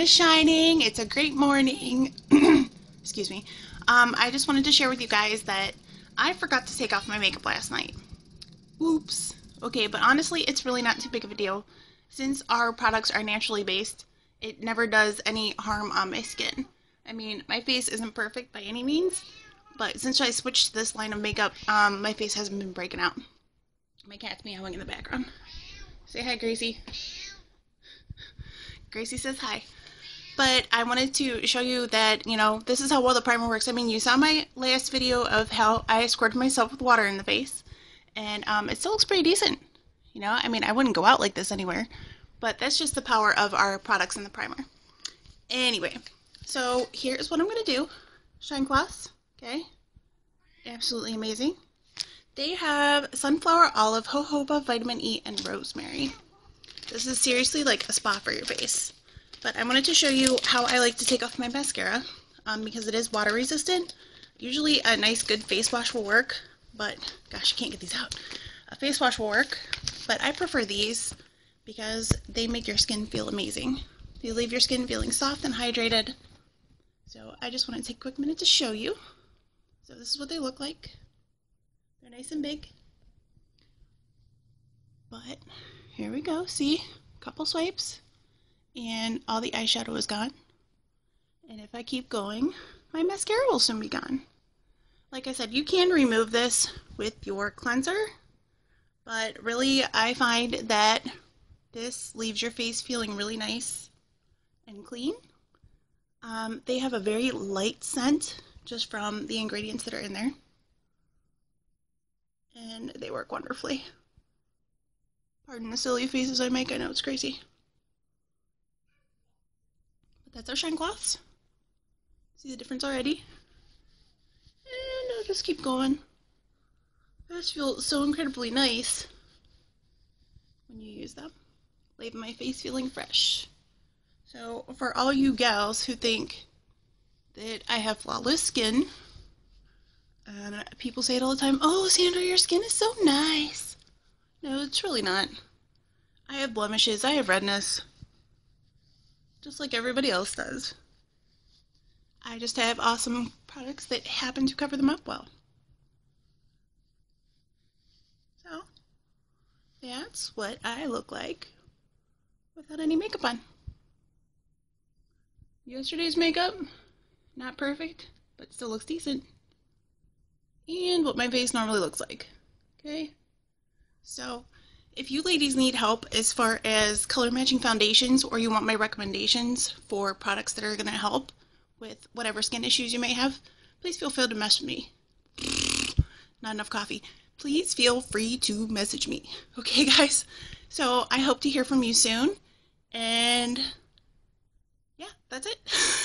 is shining. It's a great morning. Excuse me. Um, I just wanted to share with you guys that I forgot to take off my makeup last night. Oops. Okay, but honestly, it's really not too big of a deal. Since our products are naturally based, it never does any harm on my skin. I mean, my face isn't perfect by any means, but since I switched to this line of makeup, um, my face hasn't been breaking out. My cat's meowing in the background. Say hi, Gracie. Gracie says hi. But I wanted to show you that, you know, this is how well the primer works. I mean, you saw my last video of how I squirted myself with water in the face. And um, it still looks pretty decent. You know, I mean, I wouldn't go out like this anywhere. But that's just the power of our products in the primer. Anyway, so here's what I'm going to do. Shine Cloths, okay? Absolutely amazing. They have sunflower olive, jojoba, vitamin E, and rosemary. This is seriously like a spa for your face. But I wanted to show you how I like to take off my mascara um, because it is water resistant. Usually a nice good face wash will work, but gosh, you can't get these out. A face wash will work, but I prefer these because they make your skin feel amazing. They leave your skin feeling soft and hydrated. So I just want to take a quick minute to show you. So this is what they look like. They're nice and big. But here we go. See? A Couple swipes. And all the eyeshadow is gone. And if I keep going, my mascara will soon be gone. Like I said, you can remove this with your cleanser. But really, I find that this leaves your face feeling really nice and clean. Um, they have a very light scent just from the ingredients that are in there and they work wonderfully. Pardon the silly faces I make, I know it's crazy. That's our shine cloths. See the difference already? And I'll just keep going. I just feel so incredibly nice when you use them. Leave my face feeling fresh. So, for all you gals who think that I have flawless skin, and uh, people say it all the time oh, Sandra, your skin is so nice. No, it's really not. I have blemishes, I have redness. Just like everybody else does. I just have awesome products that happen to cover them up well. So, that's what I look like without any makeup on. Yesterday's makeup, not perfect, but still looks decent and what my face normally looks like. Okay? So, if you ladies need help as far as color matching foundations or you want my recommendations for products that are going to help with whatever skin issues you may have, please feel free to message me. Not enough coffee. Please feel free to message me. Okay, guys? So I hope to hear from you soon. And yeah, that's it.